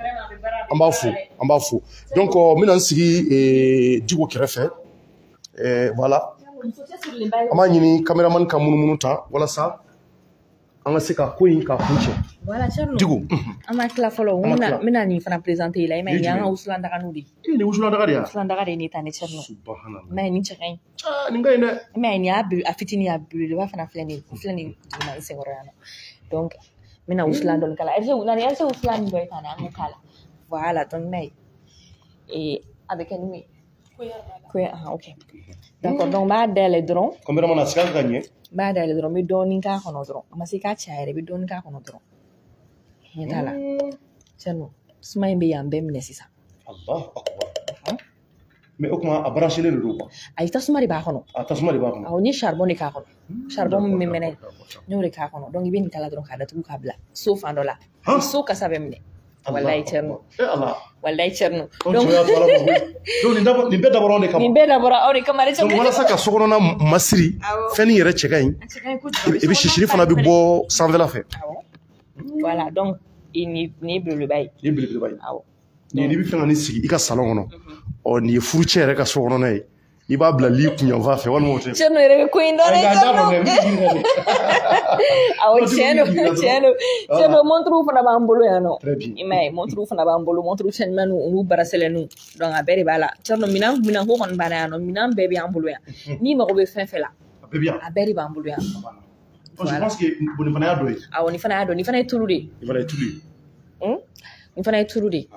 an b'a fo an b'a fo donc n bɛna n sigi eh, diko kɛrɛfɛ eh, voilà an b'a ɲini caméraman ka munumunu ta walasa an ka se ka ko in k'a kun cɛ. Voilà an ma tila fɔlɔ. N bɛna n bɛna nin fana présenter i la. I ma ye Ni nin y'an ka jumɛn? wusulandaganinw de ye. Nin wusulan daga de ya? Wusulandaga de ye ne ta ne cɛ nɔ i ma ye nin cɛ ka ɲi. Ah, nin ka ɲi dɛ. I ma ye nin y'a bele- a fitinin a belebeleba fana filɛ nin ye filɛ nin duguma i senkɔrɔ yan nɔ. Donc n bɛna wusulan dɔɔni kala. Ɛrse nani ɛrse wusulan min dɔ ye tan an k'o k'a la voilà donc n'a ye. Ee a bɛ kɛ ni min ye d'accord donc n b'a dayɛlɛ dɔrɔn cameraman sika ka ɲɛ n b'a dayɛlɛ dɔrɔn n bɛ dɔɔni k'a kɔnɔ dɔrɔn a ma se k'a caya yɛrɛ i bɛ dɔɔni k'a kɔnɔ dɔrɔn ɲɛ t'a la cɛnni suma in bɛ yan bɛɛ minɛ sisan allah akbar mais o kuma a branchelen de don quoi ayi tasuma de b'a kɔnɔ a tasuma de b'a kɔnɔ awɔ n ye charbon de k'a kɔnɔ charbon min bɛ mɛnɛ n y'o de k'a kɔnɔ donc i bɛ nin kala dɔrɔn k'a datugu k'a bila so fan dɔ la Hã? so kasa bɛ minɛ bɛɛ dabɔra de kama nin bɛɛ dabɔra aw de kama. Donc walasa ka sokɔnɔna masiri fɛn nin yɛrɛ cɛ ka ɲi i bɛ- sisiri fana bɛ bɔ sanfɛla fɛ voilà donc ni ni ye belebeleba ye nin ye belebeleba ye nin n'i bɛ fɛn ka nin sigi i ka salon kɔnɔ ɔ nin ye furucɛ yɛrɛ ka sokɔnɔna ye i b'a bila li kunyanfan fɛ walima o tɛ cɛnni yɛrɛ bɛ ko in dɔn dɛ Nka n t'a dɔn dɛ, n cɛnni bɛ jigin ka di. awɔ tiɲɛ don bɛ jigin ka tiɲɛ don tiɲɛ don monturuw fana b'an bolo yan nɔ i m'a ye monturuw fana b'an bolo monturu cɛnnimanw olu barasɛlɛnninw donc a bɛɛ de b'a la minɛn minɛn ko kɔni banna yan nɔ minɛn bɛɛ b'an bolo yan n'i mago bɛ fɛn fɛn la. A bɛɛ de b'an bolo yan bon nin fana y'a dɔ ye awɔ nin fana y'a dɔn nin fana ye tulu de ye nin fana ye tulu ye nin fana ye tulu de ye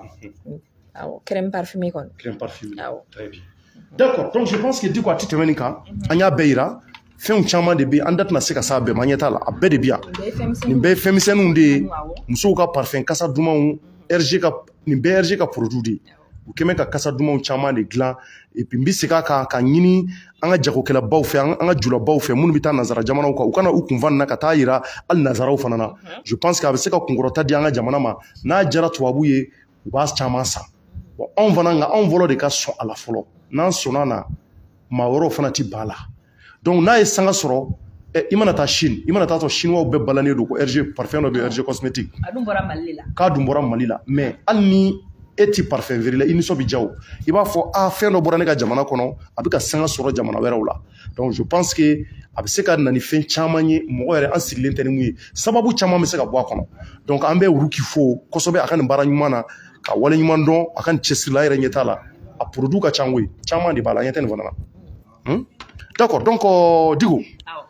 awɔ crème parfumée kɔni crème parfumée. Awɔ. très bien d'accord. Donc je pense que di ko a tɛ tɛmɛ nin kan an y'a bɛɛ yira fɛnw caman de bɛ yen an da tɛna se ka s'a bɛɛ ma an ɲɛ t'a la a bɛɛ de bɛ yan nin bɛɛ ye fɛnmisɛnninw de ye musow ka parfum kasa dumanw rg ka nin bɛɛ rg ka produit de ye u kɛ bɛ ka kasa dumanw caman de dilan et puis n bɛ segin a kan ka ɲini an ka jagokɛlabaw fɛ an ka julabaw fɛ minnu bɛ taa nanzara jamanaw kan u kana u kunfa nin na ka taa yira hali nanzaraw fana na je pense que a bɛ se ka kunkɔrɔta di an ka jamana ma n'a jara tubabu ye u b'a caman san anw fana nka anw fɔlɔ de ka sɔn a la fɔlɔ n'an sɔnna na maa wɛrɛw fana ti ban a la. Donc n'a ye sanga sɔrɔ i mana taa chine i mana taa sɔrɔ chinois bɛɛ balannen don ko rg parfum dɔ bɛ rg cosmétique. A dun bɔra mali la. K'a dun bɔra mali la. Mais hali ni e ti parfum feere la i nisɔn bɛ ja o. I b'a fɔ a fɛn dɔ bɔra ne ka jamana kɔnɔ a bɛ ka sanga sɔrɔ jamana wɛrɛw la. Donc je pense que a bɛ se ka na ni fɛn caman ye mɔgɔ yɛrɛ an sigilen tɛ ni mun ye. Sababu caman bɛ se ka bɔ a kɔnɔ. Donc an bɛ Uruki fo kosɛbɛ a ka nin baara ɲuman na. Ka wale ɲuman dɔn a ka nin cɛsirila yɛrɛ ɲɛ t'a la a produit ka ca koyi. Caman de b'a la an ɲɛ tɛ nin fana na Hmm? d'accord donc euh, Digo awɔ.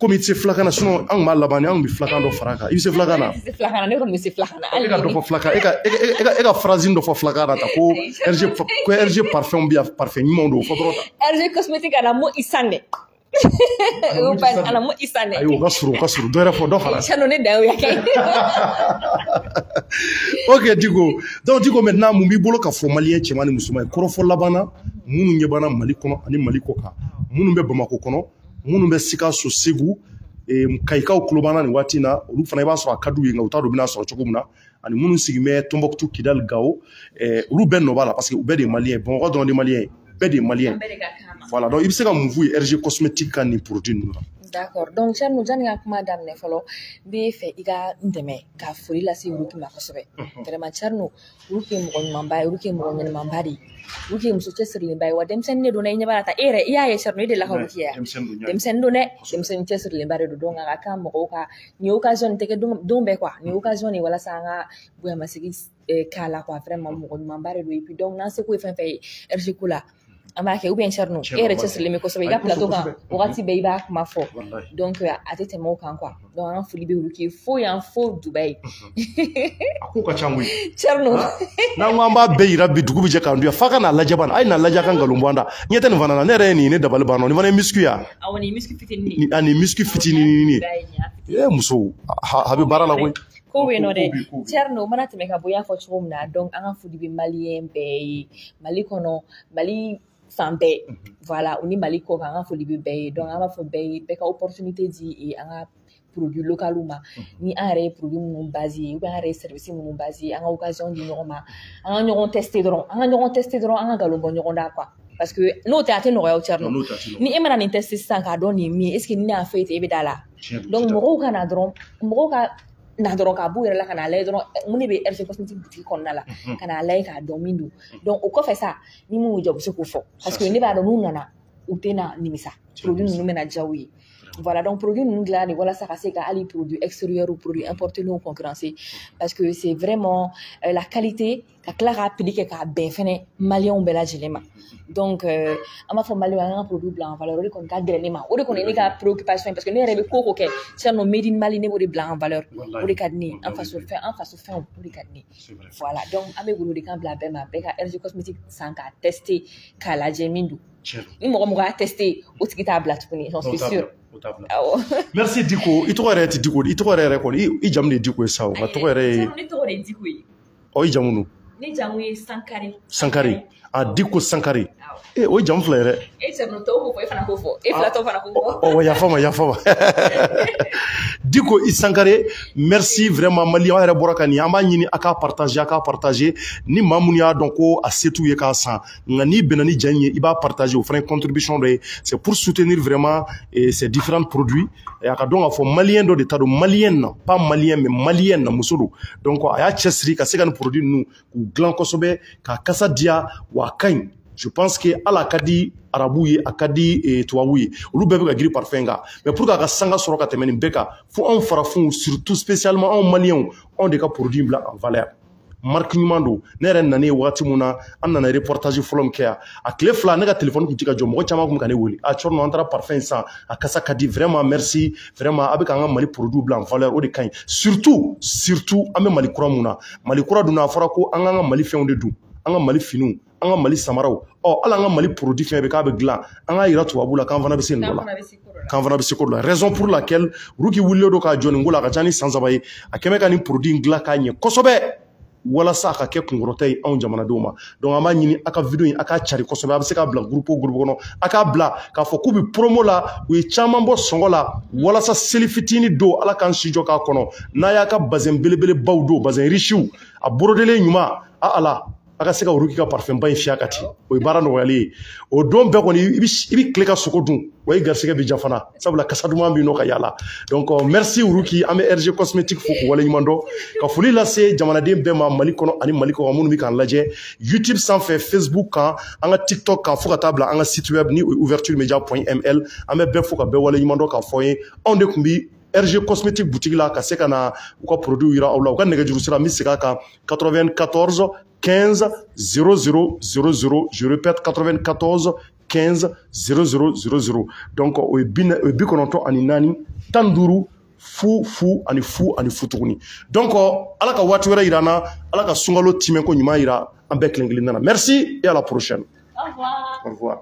komi i tɛ se filakan na sinon an tun b'a laban ni an tun bɛ filakan dɔ fara a kan. I bɛ se filakan na se filakan na ne kɔni bɛ se filakan na e hali ka dɔ ni fɔ filakan e ka e ka e ka e ka phrase dɔ fɔ filakan na ta ko RG fa- ko RG parfum bɛ yan parfum ɲumanw don fɔ dɔrɔn ta. RG cosmétique ana mo isan dɛ o pa ana mo isan dɛ ka surun ka surun dɔ fɔ dɔ fara cɛnni ne dan ya kɛ ok Diko donc Diko maintenant mun b'i bolo ka fɔ maliyɛn cɛman ni musoman ye kɔrɔfɔ laban na minnu ɲɛ banna Mali kɔnɔ ani Mali kɔ kan minnu bɛ bamako kɔnɔ minnu bɛ Sikaso Segu. Eh, Kayikaw tulo b'an na nin waati in na olu fana i b'a sɔrɔ a ka d'u ye nka u t'a dɔn u bɛna sɔrɔ cogo min na ani minnu sigin bɛ Tombouctou Kidal Gao. Eh, olu bɛɛ nɔ b'a la parce que u bɛɛ de ye maliyɛn Bamakɔ dɔrɔn de maliyɛn ye bɛɛ de ye maliyɛn voilà donc i bɛ se ka mun f'u ye RG cosmétique ka nin produit ninnu na. D'accord. Donc cɛnni jani ka kuma daminɛ fɔlɔ n bɛ fɛ i ka n dɛmɛ ka foli lase Uruki ma kosɛbɛ. Vraiment cɛnni Uruki ye mɔgɔ ɲumanba ye Uruki ye mɔgɔ ɲɛnɛmanba de ye. Uruki ye muso cɛsirilenba ye wa? Denmisɛnnin de don dɛ i ɲɛ b'a la tan e yɛrɛ i y'a ye cɛnni e delila ka Uruki ye. Yan denmisɛnnin don dɛ denmisɛnnin cɛsirilenba de don. Donc a ka kan mɔgɔw ka nin occasion nin tɛ kɛ don don bɛɛ quoi. Nin occasion de walasa an ka bonyamasegin eh, k'a la quoi. Vraiment mɔgɔ ɲumanba de don. Et puis donc n'an seko ye fɛn fɛn ye RG ko la an b'a kɛ ou bien Thierno e yɛrɛ cɛsirilen bɛ kosɛbɛ i ka Ayi, plateau kosɛbɛ, kan kosɛbɛ. wagati bɛɛ i b'a kuma fɔ Wallahi. donc a tɛ tɛmɛ o kan quoi. Donc an ka foli bɛ Uruki ye fo yan fo Dubayi a ko ka ca koyi Thierno n'an ko an b'a bɛɛ yira bi dugu bɛ jɛ k'an duya f'a ka n'a lajɛ bana. A ye n'a lajɛ a ka nkalon bɔ an da ɲɛ tɛ nin fana na ne yɛrɛ ye nin ye ne dabali banna nin fana ye misiki ya awɔ nin misiki fitinin Ni- a nin misiki fitinin ye e muso a a bɛ baara la koyi ko bɛ yen nɔ dɛ Ko bɛ yen, ko bɛ yen. Thierno mana tɛmɛ ka bɔ i y'a fɔ cogo min na. Donc an ka foli bɛ maliyɛn bɛɛ ye mali kɔnɔ mali fan bɛɛ voilà u ni mali kɔ kan an ka foli bɛ bɛɛ ye donc an b'a fɔ bɛɛ ye bɛɛ ka opportunité di an ka produit local ma ni an yɛrɛ ye produit minnu base ye ou bien an yɛrɛ ye service minnu base an ka occasion di ɲɔgɔn ma an ka ɲɔgɔn tester dɔrɔn an ka ɲɔgɔn tester dɔrɔn an ka nkalon bɔ ɲɔgɔn da quoi. Parce que n'o tɛ a tɛ nɔgɔya o ni e mana nin tester sisan k'a dɔn nin ye min ye est ce que ni ne y'a fɔ e ten e bɛ da la Tiɲɛ don, donc mɔgɔw ka na dɔrɔn mɔgɔw ka na dɔrɔn k'a b'u yɛrɛ la ka n'a dɔrɔn mun de bɛ RG cosmétique boutique kɔnɔna la ka n'a lajɛ k'a dɔn min don. Donc o kɔfɛ sa ni mun y'u diya u bɛ se k'o fɔ parce que ne b'a dɔn n'u nana u tɛ na nimisa. Produit ninnu bɛna diya u ye. Voilà donc produit ninnu dilan de walasa ka se ka hali produit extérieur ou produit importé ninnu concurrencer. Parce que c'est vraiment euh, la qualité ka tila k'a prix kɛ k'a bɛn fɛnɛ maliyɛnw bɛɛ lajɛlen ma. Donc euh, an b'a fɔ maliyɛnw an ka produit bila en valeur o de kɔni ka gɛlɛn ne ma. O de kɔni ye ne ka préoccupation ye parce que ne yɛrɛ bɛ ko ko kɛ. Made in mali ne b'o de bila en valeur. O de ka di ne ye. An faso fɛn an faso fɛnw o de ka di ne ye. Voilà. Donc an bɛ bila bɛɛ ma. Bɛɛ ka rg cosmétique san k'a tester k'a lajɛ min don. Ni mɔgɔ mɔgɔ y'a tester o tigi t'a bila tuguni j'en suis sûr. merci diko. I tɔgɔ yɛrɛ tɛ diko i tɔgɔ yɛrɛ yɛrɛ kɔni i jamu de ye diko ye sa o nka tɔgɔ yɛrɛ ye ne tɔgɔ de ye diko ye? Ɔ i jamu don ne jamu ye sankare sankare a diko sankare e o jamu fila ye dɛ e sɛbɛn tɔw k'o fɔ e fana k'o fɔ e fila tɔw fana k'o fɔ ɔ yafa ma yafa ma diko i sankare merci vraiment maliyɛn yɛrɛ bɔra ka nin an b'a ɲini a k'a partager a k'a partager ni maa minnu y'a dɔn ko a se t'u ye k'a san nka n'i bɛnna ni ja in ye i b'a partager o fana ye contribution dɔ ye c'est pour soutenir vraiment ces différents produits. A ka dɔn k'a fɔ maliyɛn dɔ de ta don maliyɛn na pas maliyɛn mais maliyɛn na muso don donc a y'a cɛsiri ka se ka nin produit ninnu k'u dilan kosɛbɛ k'a kasa diya wa a ka ɲi je pense que ala ka di arabu ye a ka di eh, tubabu ye olu bɛɛ bɛ ka giri parfɛn mais pour que a ka sanga sɔrɔ ka tɛmɛ nin bɛɛ kan fo anw farafinw surtout spécialement anw maliyɛnw anw de ka produit bila en valeur. Marque ɲuman don. Ne yɛrɛ nana ye wagati mun na an nana reportage fɔlɔ min kɛ yan a tile fila ne ka telefɔni kun ti ka jɔ mɔgɔ caman kun ka ne wele a cɔrɔ an taara parfɛn san. A kasa ka di. Vraiment merci. Vraiment a bɛ k'an ka mali produit bila en valeur o de ka ɲi. Surtout surtout an bɛ mali kura mun na. Mali kura dun a fɔra ko an k'an ka mali fɛnw de dun an ka mali finiw an ka mali samaraw. Ɔ hali an ka mali produit fɛn bɛ k'a bɛ dilan an k'a yira tubabu la k'an fana bɛ se nin dɔ la. K'an fana bɛ se ko dɔ la. Raison pour laquelle ruki wulilen don k'a jɔ nin ko la a ka ca ni san saba ye. A kɛmɛ ka nin produit in dilan k'a ɲɛ kosɛbɛ. Walasa a ka kɛ kunkɔrɔta ye anw jamanadenw ma. Donc an b'a ɲini a ka video in a k'a cari kosɛbɛ. A bɛ se k'a bila groupe o groupe kɔnɔ. A k'a bila k'a fɔ k'u bɛ promo la. U ye caman bɔ sɔngɔ la. Walasa seli fitinin don ala k'an si jɔ k'a kɔnɔ. N'a y'a ka bazɛn belebelebaw don bazɛn richiw a borodelen ɲuman. A ala a ka se ka olu k'i ka parfɛn ba in fiyɛ ka ten. O ye baara nɔgɔyalen ye. O don bɛɛ kɔni i bɛ tile ka sogo dun. Wa i garisɛgɛ bɛ ja fana. Sabula kasa duman bɛ yen nɔ ka yaala donc euh, merci Uruki. An bɛ RG cosmétique fo k'u waleɲuman dɔn ka foli lase jamanaden bɛɛ ma Mali kɔnɔ ani Mali kɔ kan minnu bɛ k'an lajɛ YouTube sanfɛ Facebook kan an ka TikTok kan fo ka taa bila an ka site web ni o ye ouverturemedia.ml an bɛ bɛɛ fo ka bɛɛ waleɲuman dɔn k'a fɔ n ye. Anw de tun bɛ RG cosmétique boutique la ka se ka na u ka produit yira aw la. U ka nɛgɛjuru sira n bɛ segin a kan. 94 15 00 00 je répète 94 15 00 00 donc o ye bi kɔnɔntɔn ani naani tan ni duuru fu fu ani fu ani fu tuguni donc ala ka waati wɛrɛ yira an na ala ka sunkalo timɛko ɲuman yira an bɛɛ kelen kelen nana. Merci et à la prochaine. Au revoir. Au revoir